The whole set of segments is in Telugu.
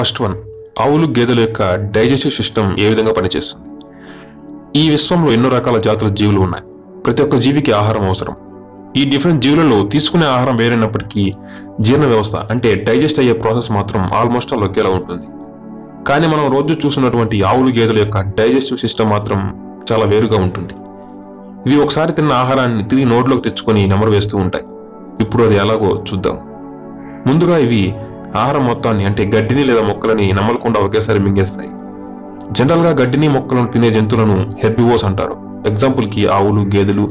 ఫస్ట్ వన్ ఆవులు గేదెల యొక్క డైజెస్టివ్ సిస్టమ్ ఏ విధంగా పనిచేస్తుంది? ఈ విశ్వంలో ఎన్నో రకాల జాతుల జీవులు ఉన్నాయి. ప్రతి ఒక్క జీవికి ఆహారం అవసరం. ఈ డిఫరెంట్ జీవులలో తీసుకునే ఆహారం వేరైనప్పటికీ జీర్ణ వ్యవస్థ అంటే డైజెస్ట్ అయ్యే ప్రాసెస్ మాత్రం ఆల్మోస్ట్ ఆల్ ఒకేలా ఉంటుంది. కానీ మనం రోజు చూసినటువంటి ఆవులు గేదెల యొక్క డైజెస్టివ్ సిస్టమ్ మాత్రం చాలా వేరుగా ఉంటుంది. ఇవి ఒకసారి తిన్న ఆహారాన్ని తిరిగి నోట్లోకి తెచ్చుకొని నెమరు వేస్తూ ఉంటాయి. ఇప్పుడు అది ఎలాగో చూద్దాం. ముందుగా ఇవి ఆహారం మొత్తాన్ని అంటే గడ్డిని లేదా మొక్కలని నమ్మలకుండా ఒకేసారి మింగేస్తాయి. జనరల్గా గడ్డిని మొక్కలను తినే జంతువులను హెర్బివోస్ అంటారు. ఎగ్జాంపుల్కి ఆవులు గేదెలు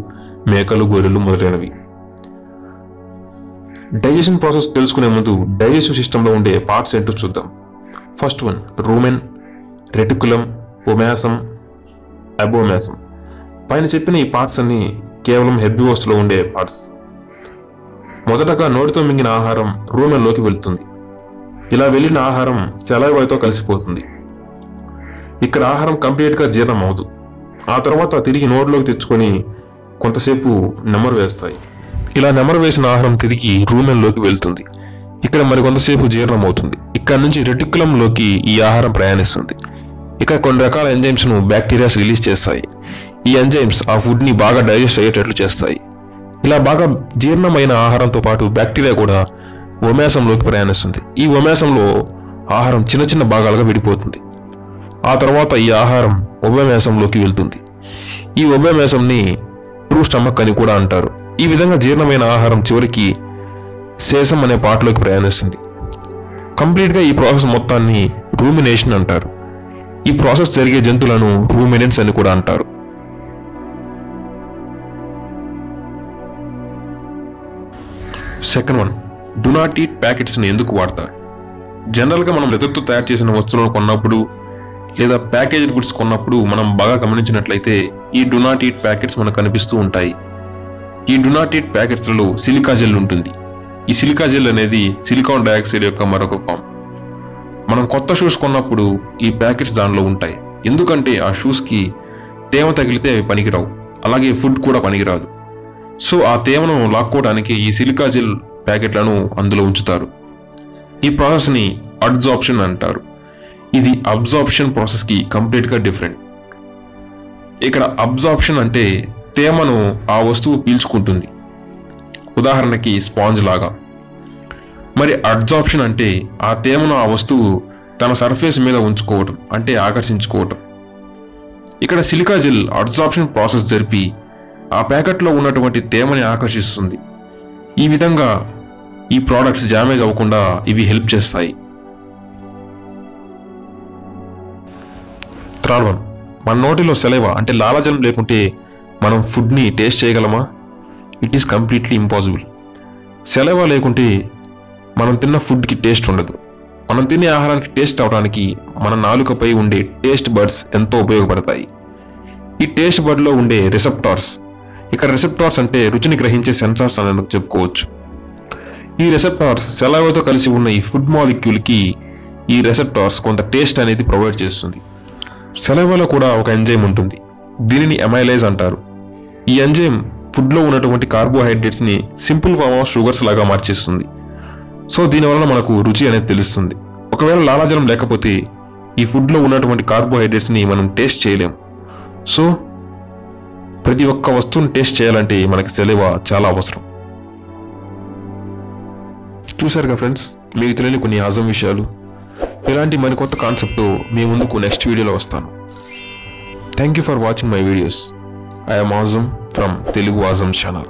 మేకలు గొర్రెలు మొదలైనవి. డైజెషన్ ప్రాసెస్ తెలుసుకునే ముందు డైజెస్టివ్ సిస్టంలో ఉండే పార్ట్స్ ఏంటో చూద్దాం. First one rumen reticulum omasum abomasum. పైన చెప్పిన ఈ పార్ట్స్ అన్ని కేవలం హెర్బివోస్లో ఉండే పార్ట్స్. మొదటగా నోటితో మింగిన ఆహారం రూమెన్లోకి వెళుతుంది. ఇలా వెళ్ళిన ఆహారం సెలవుతో కలిసిపోతుంది. ఇక్కడ ఆహారం కంప్లీట్గా జీర్ణం అవదు ఆ తర్వాత తిరిగి నోట్లోకి తెచ్చుకొని కొంతసేపు నెమరు వేస్తాయి. ఇలా నెమరు వేసిన ఆహారం తిరిగి రూమెన్లోకి వెళ్తుంది. ఇక్కడ మరి కొంతసేపు జీర్ణం అవుతుంది ఇక్కడ నుంచి రెటిక్యులంలోకి ఈ ఆహారం ప్రయాణిస్తుంది. ఇక్కడ కొన్ని రకాల ఎంజైమ్స్ను బ్యాక్టీరియాస్ రిలీజ్ చేస్తాయి. ఈ ఎంజైమ్స్ ఆ ఫుడ్ని బాగా డైజెస్ట్ అయ్యేటట్లు చేస్తాయి. ఇలా బాగా జీర్ణమైన ఆహారంతో పాటు బ్యాక్టీరియా కూడా ఉమేసంలోకి ప్రయాణిస్తుంది. ఈ ఉమేసంలో ఆహారం చిన్న చిన్న భాగాలుగా విడిపోతుంది. ఆ తర్వాత ఈ ఆహారం ఉభయమేసంలోకి వెళ్తుంది. ఈ ఉభయమేసంని ట్రూ స్టమక్ అని కూడా అంటారు. ఈ విధంగా జీర్ణమైన ఆహారం చివరికి శేషం అనే పాటలోకి ప్రయాణిస్తుంది. కంప్లీట్గా ఈ ప్రాసెస్ మొత్తాన్ని రూమినేషన్ అంటారు. ఈ ప్రాసెస్ జరిగే జంతువులను రూమినెంట్స్ అని కూడా అంటారు. Second one. Do not eat ప్యాకెట్స్ని ఎందుకు వాడతారు జనరల్గా మనం మెదడుతో తయారు చేసిన వస్తువులను కొన్నప్పుడు లేదా ప్యాకేజ్డ్ ఫుడ్స్ కొన్నప్పుడు మనం బాగా గమనించినట్లయితే ఈ డు నాట్ ఈట్ ప్యాకెట్స్ మనకు కనిపిస్తూ ఉంటాయి. ఈ డు నాట్ ఈట్ ప్యాకెట్స్లలో సిలికా జెల్ ఉంటుంది. ఈ సిలికా జెల్ అనేది సిలికాన్ డయాక్సైడ్ యొక్క మరొక ఫామ్. మనం కొత్త షూస్ కొన్నప్పుడు ఈ ప్యాకెట్స్ దానిలో ఉంటాయి. ఎందుకంటే ఆ షూస్కి తేమ తగిలితే అవి పనికిరావు. అలాగే ఫుడ్ కూడా పనికిరాదు. సో ఆ తేమను లాక్కోవడానికి ఈ సిలికా జెల్ ప్యాకెట్లను అందులో ఉంచుతారు. ఈ ప్రాసెస్ని అడ్జాప్షన్ అంటారు. ఇది అబ్జార్ప్షన్ ప్రాసెస్కి కంప్లీట్గా డిఫరెంట్ ఇక్కడ అబ్జార్ప్షన్ అంటే తేమను ఆ వస్తువు పీల్చుకుంటుంది. ఉదాహరణకి స్పాంజ్ లాగా. మరి అడ్జార్ప్షన్ అంటే ఆ తేమను ఆ వస్తువు తన సర్ఫేస్ మీద ఉంచుకోవటం అంటే ఆకర్షించుకోవటం. ఇక్కడ సిలికా జెల్ అడ్జార్ప్షన్ ప్రాసెస్ జరిపి ఆ ప్యాకెట్లో ఉన్నటువంటి తేమని ఆకర్షిస్తుంది. ఈ విధంగా ఈ ప్రోడక్ట్స్ డ్యామేజ్ అవ్వకుండా ఇవి హెల్ప్ చేస్తాయి. థర్డ్ మన నోటిలో సెలవ అంటే లాలాజలం లేకుంటే మనం ఫుడ్ని టేస్ట్ చేయగలమా? ఇట్ ఈస్ కంప్లీట్లీ ఇంపాసిబుల్ సెలవ లేకుంటే మనం తిన్న ఫుడ్కి టేస్ట్ ఉండదు. మనం తినే ఆహారానికి టేస్ట్ అవడానికి మన నాలుకపై ఉండే టేస్ట్ బర్డ్స్ ఎంతో ఉపయోగపడతాయి. ఈ టేస్ట్ బర్డ్లో ఉండే రిసెప్టార్స్ ఇక్కడ రిసెప్టార్స్ అంటే రుచిని గ్రహించే సెన్సార్స్ అని చెప్పుకోవచ్చు. ఈ రెసెప్టార్స్ సెలవుతో కలిసి ఉన్న ఈ ఫుడ్ మాలిక్యూల్కి ఈ రెసెప్టార్స్ కొంత టేస్ట్ అనేది ప్రొవైడ్ చేస్తుంది. సెలవులో కూడా ఒక ఎంజైమ్ ఉంటుంది. దీనిని ఎమైలైజ్ అంటారు. ఈ ఎంజైమ్ ఫుడ్లో ఉన్నటువంటి కార్బోహైడ్రేట్స్ని సింపుల్ ఫామ్ ఆఫ్ షుగర్స్ లాగా మార్చేస్తుంది. సో దీనివలన మనకు రుచి అనేది తెలుస్తుంది. ఒకవేళ లాలాజలం లేకపోతే ఈ ఫుడ్లో ఉన్నటువంటి కార్బోహైడ్రేట్స్ని మనం టేస్ట్ చేయలేం సో ప్రతి ఒక్క వస్తువుని టేస్ట్ చేయాలంటే మనకి సెలవ చాలా అవసరం. చూసారుగా ఫ్రెండ్స్ మీకు తెలియని కొన్ని అజం విషయాలు. ఇలాంటి మరికొత్త కాన్సెప్ట్ మీ ముందుకు నెక్స్ట్ వీడియోలో వస్తాను. Thank you for watching my videos I'm Azam from Telugu Azam channel